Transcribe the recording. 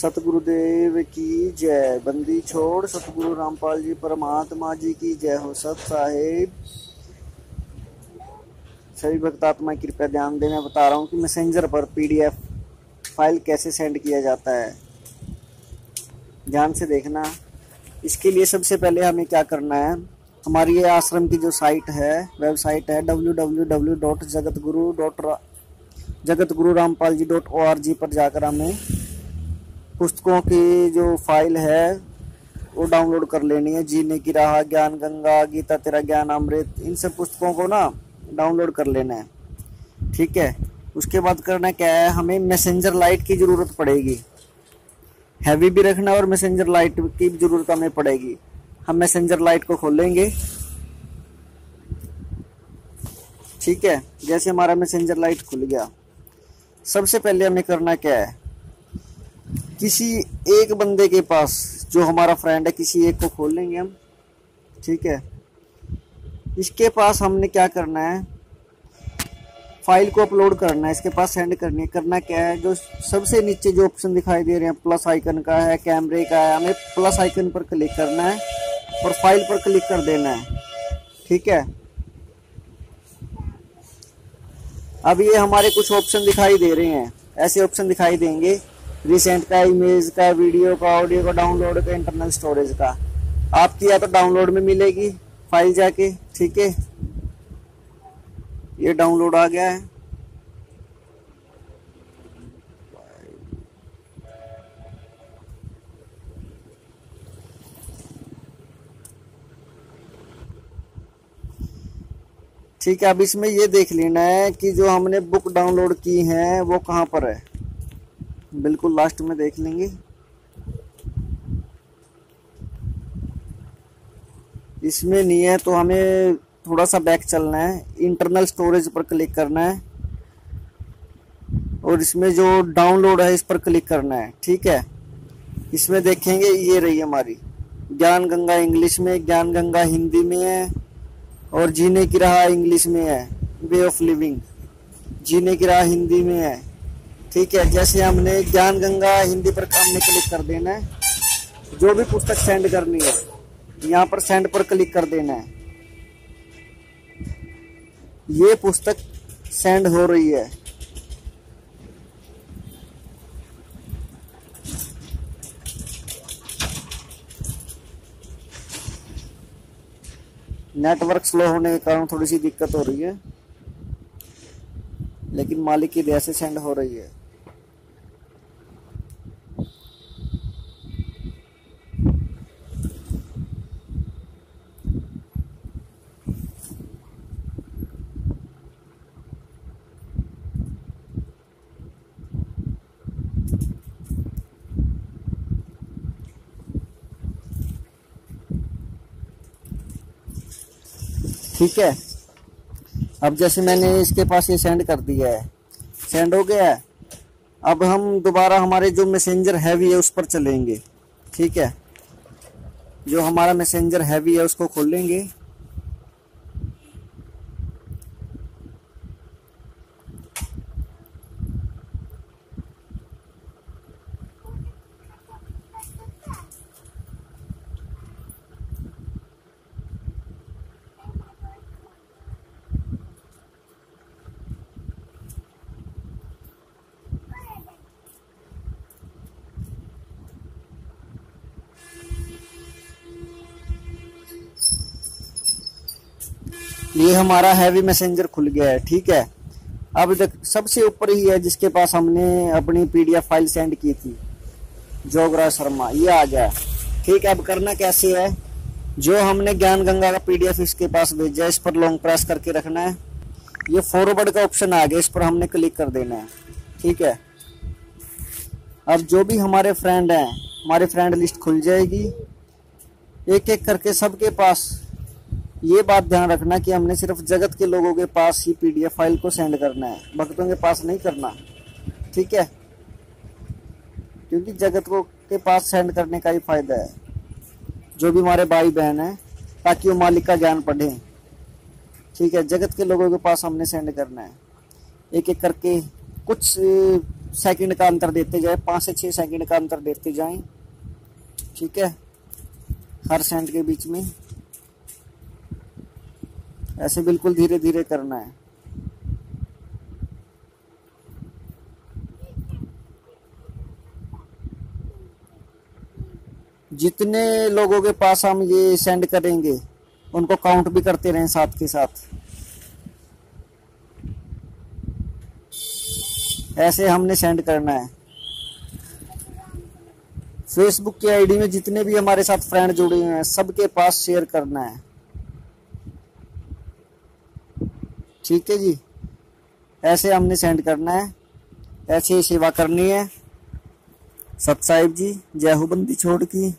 सतगुरुदेव की जय। बंदी छोड़, सतगुरु रामपाल जी, परमात्मा जी की जय हो। सत साहेब। सभी भक्त आत्मा, कृपया ध्यान दें। मैं बता रहा हूँ कि मैसेंजर पर पीडीएफ फ़ाइल कैसे सेंड किया जाता है? ध्यान से देखना। इसके लिए सबसे पहले हमें क्या करना है? हमारी ये आश्रम की जो साइट है, वेबसाइट है डब्ल्यू डब्ल्यू डब्ल्यू डॉट जगत guru dot Jagat Guru Rampal ji dot O R G पर जाकर हमें पुस्तकों की जो फ़ाइल है, वो डाउनलोड कर लेनी है। जीने की राह, ज्ञान, गंगा, गीता, तेरा ज्ञान, अमृत, इन सब पुस्तकों को ना डाउनलोड कर लेना है। ठीक है? उसके बाद करना क्या है, हमें मैसेंजर लाइट की ज़रूरत पड़ेगी। हैवी भी रखना और मैसेंजर लाइट की ज़रूरत हमें पड़ेगी। हम मैसेंजर लाइट को खोलेंगे। ठीक है? जैसे हमारा मैसेंजर लाइट खुल गया। सबसे पहले हमें करना क्या है किसी एक बंदे के पास, जो हमारा फ्रेंड है, किसी एक को खोल लेंगे हम। ठीक है? इसके पास हमने क्या करना है? फ़ाइल को अपलोड करना है, इसके पास सेंड करनी है। करना क्या है? जो सबसे नीचे जो ऑप्शन दिखाई दे रहे हैं प्लस आइकन का है कैमरे का है, हमें प्लस आइकन पर क्लिक करना है और फ़ाइल पर क्लिक कर देना है। ठीक है? अब ये हमारे कुछ ऑप्शन दिखाई दे रहे हैं। ऐसे ऑप्शन दिखाई देंगे। रिसेंट का इमेज का वीडियो का ऑडियो का डाउनलोड का इंटरनल स्टोरेज का। आपकी या तो डाउनलोड में मिलेगी फ़ाइल जाके, ठीक है? ये डाउनलोड आ गया है। ठीक है, अब इसमें ये देख लेना है कि जो हमने बुक डाउनलोड की है, वो कहाँ पर है? बिल्कुल लास्ट में देख लेंगे। इसमें नहीं है तो हमें थोड़ा सा बैक चलना है। इंटरनल स्टोरेज पर क्लिक करना है। और इसमें जो डाउनलोड है, इस पर क्लिक करना है। ठीक है? इसमें देखेंगे, ये रही हमारी। ज्ञान गंगा इंग्लिश में, ज्ञान गंगा हिंदी में है। और जीने की राह इंग्लिश में है। वे ऑफ़ लिविंग जीने की राह हिंदी में है। ठीक है, जैसे हमने ज्ञान गंगा हिंदी पर हमने क्लिक कर देना है। जो भी पुस्तक सेंड करनी है, यहाँ पर सेंड पर क्लिक कर देना है। ये पुस्तक सेंड हो रही है। नेटवर्क स्लो होने के कारण थोड़ी सी दिक्कत हो रही है, लेकिन मालिक की दया से सेंड हो रही है। ठीक है? अब जैसे मैंने इसके पास ये सेंड कर दिया है। सेंड हो गया है। अब हम दोबारा हमारे जो मैसेंजर हैवी है, उस पर चलेंगे। ठीक है? जो हमारा मैसेंजर हैवी है, उसको खोलेंगे ये हमारा हैवी मैसेंजर खुल गया है, ठीक है? अब देख, सबसे ऊपर ही है जिसके पास हमने अपनी पीडीएफ फ़ाइल सेंड की थी, जोगरा शर्मा, ये आ गया। ठीक है, अब करना कैसे है? जो हमने ज्ञान गंगा का पीडीएफ इसके पास भेजा है, इस पर लॉन्ग प्रेस करके रखना है। ये फॉरवर्ड का ऑप्शन आ गया, इस पर हमने क्लिक कर देना है, ठीक है? अब जो भी हमारे फ्रेंड हैं, हमारे फ्रेंड लिस्ट खुल जाएगी। एक एक करके सबके पास ये बात ध्यान रखना कि हमने सिर्फ़ जगत के लोगों के पास ही पीडीएफ फ़ाइल को सेंड करना है। भक्तों के पास नहीं करना। ठीक है? क्योंकि जगत को के पास सेंड करने का ही फ़ायदा है। जो भी हमारे भाई बहन हैं, ताकि वो मालिक का ज्ञान पढ़े। ठीक है? जगत के लोगों के पास हमने सेंड करना है। एक एक करके कुछ सेकंड का अंतर देते जाए, पाँच से छः सेकंड का अंतर देते जाएँ। ठीक है? हर सेंड के बीच में। ऐसे बिल्कुल धीरे धीरे करना है। जितने लोगों के पास हम ये सेंड करेंगे, उनको काउंट भी करते रहें साथ के साथ। ऐसे हमने सेंड करना है। फेसबुक की आईडी में जितने भी हमारे साथ फ्रेंड जुड़े हुए हैं, सबके पास शेयर करना है। ठीक है जी। ऐसे हमने सेंड करना है। ऐसे ही सेवा करनी है। सत साहिब जी, जय हो बंदी छोड़ की।